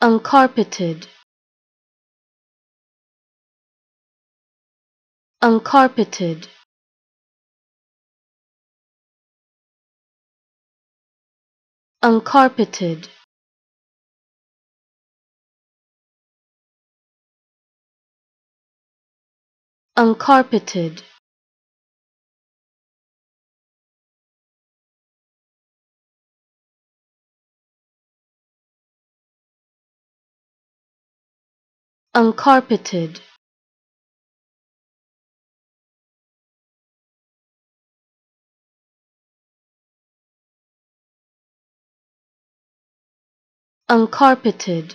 uncarpeted. Uncarpeted. Uncarpeted. Uncarpeted uncarpeted. Uncarpeted